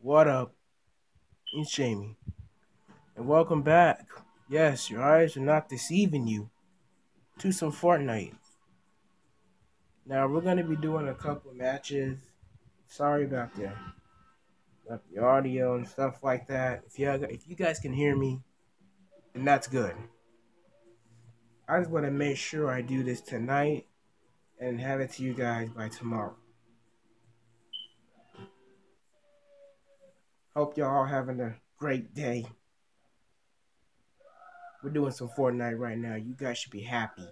What up? It's Jamie. And welcome back. Yes, your eyes are not deceiving you. To some Fortnite. Now we're gonna be doing a couple matches. Sorry about the about the audio and stuff like that. If you if you guys can hear me, then that's good. I just want to make sure I do this tonight and have it to you guys by tomorrow. Hope y'all all having a great day. We're doing some Fortnite right now. You guys should be happy.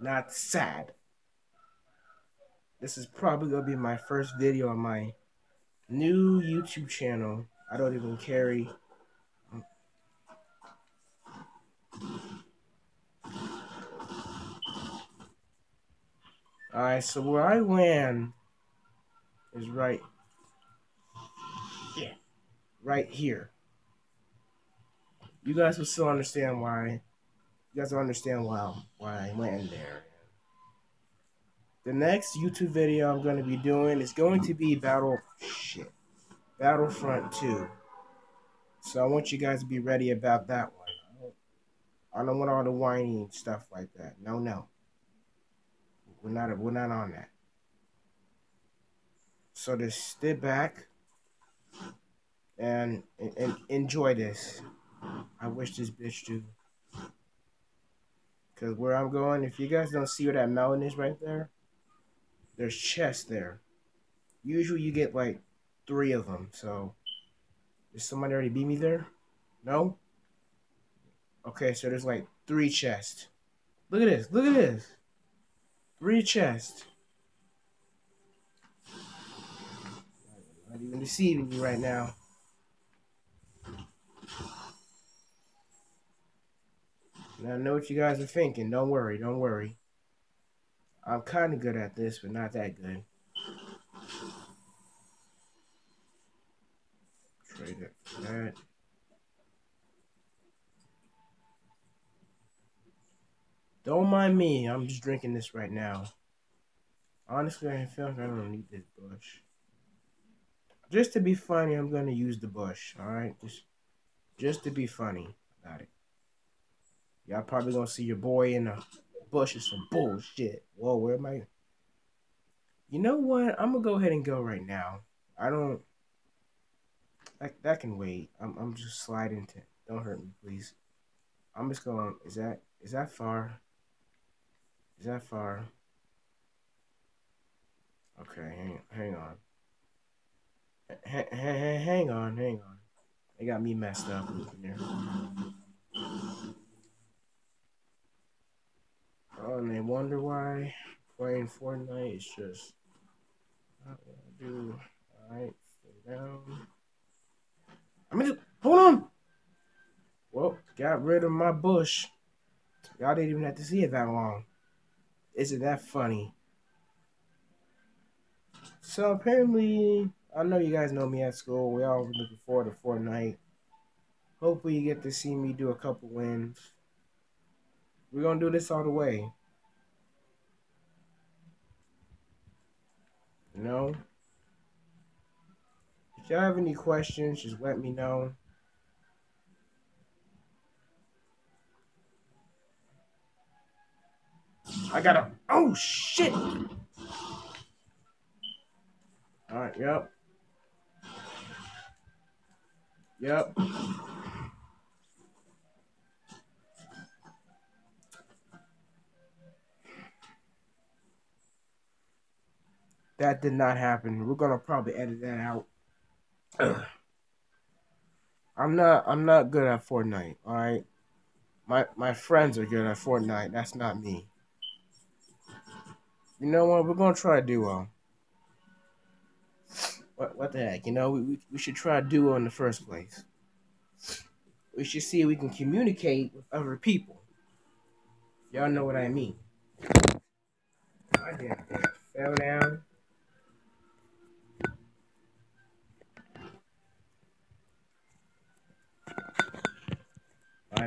Not sad. This is probably going to be my first video on my new YouTube channel. I don't even carry. Alright, so where I land is right right here. You guys will still understand why. You guys will understand why why I went in there. The next YouTube video I'm going to be doing is going to be Battle shit Battlefront 2. So I want you guys to be ready about that one. I don't want all the whining stuff like that. No, no. We're not we're not on that. So just sit back and, and enjoy this. I wish this bitch to. Because where I'm going, if you guys don't see where that mountain is right there, there's chests there. Usually you get like three of them. So, did somebody already beat me there? No? Okay, so there's like three chests. Look at this. Look at this. Three chests. Not even deceiving you right now. I know what you guys are thinking. Don't worry, don't worry. I'm kind of good at this, but not that good. Trade it for that. Don't mind me. I'm just drinking this right now. Honestly, I feel like I don't need this bush. Just to be funny, I'm gonna use the bush. All right, just just to be funny about it. Y'all probably gonna see your boy in the bushes some bullshit. Whoa, where am I? You know what? I'm gonna go ahead and go right now. I don't. That that can wait. I'm I'm just sliding to. Don't hurt me, please. I'm just going. Is that is that far? Is that far? Okay, hang hang on. Hang, hang, hang on, hang on. They got me messed up in here. Oh, and they wonder why playing Fortnite is just not what I do. Alright, stay down. I mean, hold on! Well, got rid of my bush. Y'all didn't even have to see it that long. Isn't that funny? So apparently, I know you guys know me at school. We all looking forward to Fortnite. Hopefully, you get to see me do a couple wins. We're gonna do this all the way. Know? If y'all have any questions, just let me know. I gotta. Oh shit! Alright, yep. Yep. That did not happen. We're gonna probably edit that out. I'm not I'm not good at Fortnite, alright? My my friends are good at Fortnite. That's not me. You know what? We're gonna try duo. What what the heck? You know, we, we should try duo in the first place. We should see if we can communicate with other people. Y'all know what I mean. I did fell down.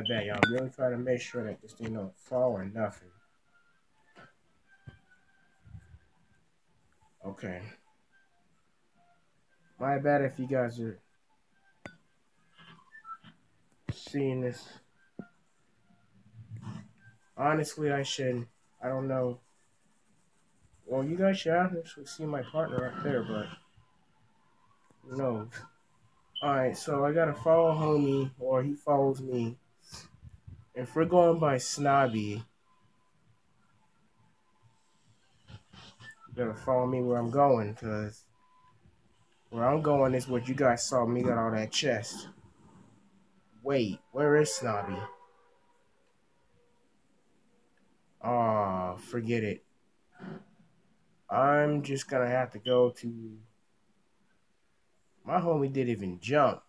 I bet y'all really try to make sure that this thing don't fall or nothing. Okay. My bad if you guys are seeing this. Honestly, I should. I don't know. Well, you guys should actually see my partner up there, but no. Alright, so I gotta follow homie, or he follows me. If we're going by Snobby, you gotta follow me where I'm going, because where I'm going is what you guys saw me got all that chest. Wait, where is Snobby? Ah, oh, forget it. I'm just gonna have to go to. My homie didn't even jump.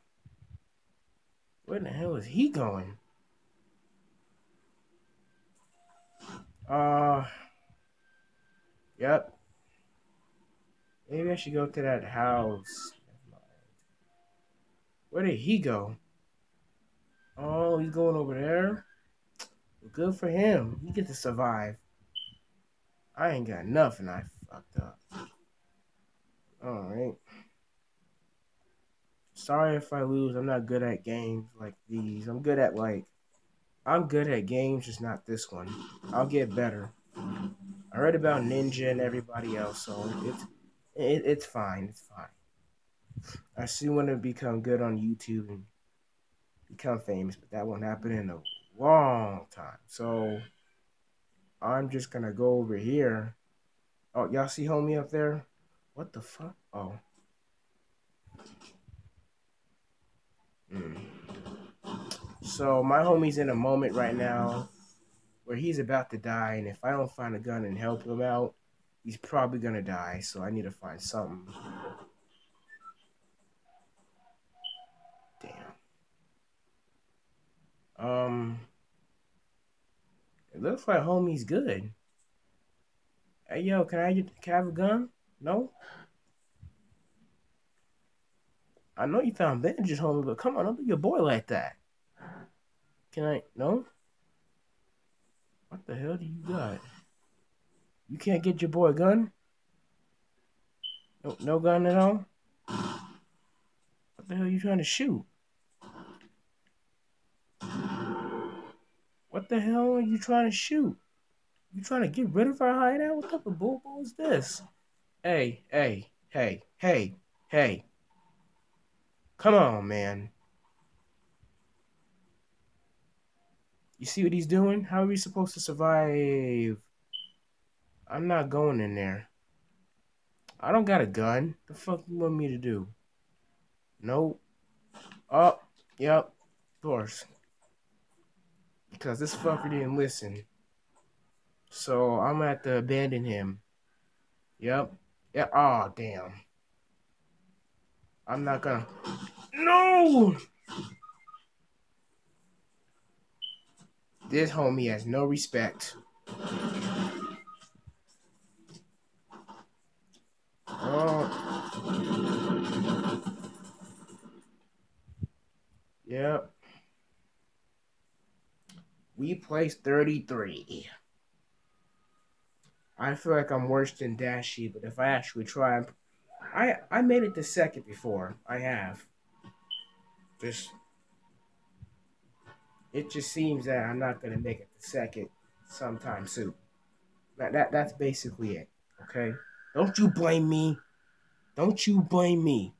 Where the hell is he going? Uh. Yep. Maybe I should go to that house. Where did he go? Oh, he's going over there. Good for him. He get to survive. I ain't got nothing. I fucked up. Alright. Sorry if I lose. I'm not good at games like these. I'm good at like I'm good at games, just not this one. I'll get better. I read about Ninja and everybody else, so it's it, it's fine. It's fine. I still want to become good on YouTube and become famous, but that won't happen in a long time. So I'm just gonna go over here. Oh, y'all see homie up there? What the fuck? Oh. So my homie's in a moment right now where he's about to die, and if I don't find a gun and help him out, he's probably gonna die. So I need to find something. Damn. Um. It looks like homie's good. Hey yo, can I get can I have a gun? No. I know you found bandages, homie, but come on, don't be your boy like that. Can I? No. What the hell do you got? You can't get your boy a gun? No, no gun at all? What the hell are you trying to shoot? What the hell are you trying to shoot? You trying to get rid of our hideout? What type of bull is this? Hey, hey, hey, hey, hey. Come on, man. You see what he's doing? How are we supposed to survive? I'm not going in there. I don't got a gun. The fuck you want me to do? Nope. Oh, yep. Of course. Because this fucker didn't listen. So I'm gonna have to abandon him. Yep. Yeah. Oh, damn. I'm not gonna. No! This homie has no respect. Oh. Yep. We placed 33. I feel like I'm worse than Dashy, but if I actually try, I I made it to second before. I have. Just it just seems that I'm not gonna make it the second sometime soon. That that that's basically it. Okay. Don't you blame me. Don't you blame me.